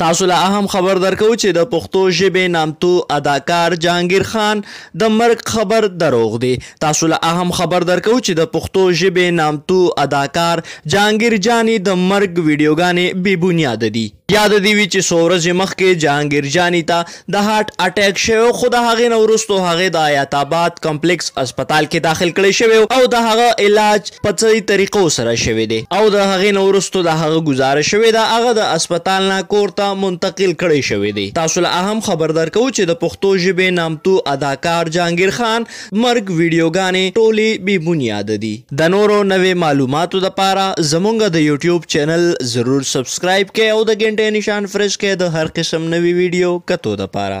تاسو له اهم خبر درکو چې د پښتو ژبې نامتو اداکار جهانګیر خان د مرګ خبر دروغ دی تاسو له اهم خبر درکو چې د پښتو ژبې نامتو اداکار جهانګیر جانی د مرګ ویډیوګانې بی بنیاد دي یاد دی وی چې څو ورځې مخکې جهانګیر جانی ته د هارټ اټیک شوی خو د هغې نه وروسته هغې د حیات آباد کمپلیکس اسپتال کې داخل کړی شوی او د هغه علاج په څهي طریقو سره شوی دی او د هغې نه وروسته د هغه ګذاره شوی ده هغه د اسپتال نه کور ته منتقل کړی شوی دی تاسو له اهم خبر درکوو چې د پښتو ژبې نامتو اداکار جهانګیر خان مرګ ویډیو ګانې ټولې بې بنیاده دي. د نورو نوې معلوماتو دپاره زمونږ د یوټیوب چینل ضرور سبسکرایب کړئ او د ګنټې نشان فرش کړئ د هر قسم نوې ویډیو کتو دپاره.